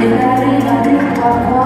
Ni nani aliyekuwa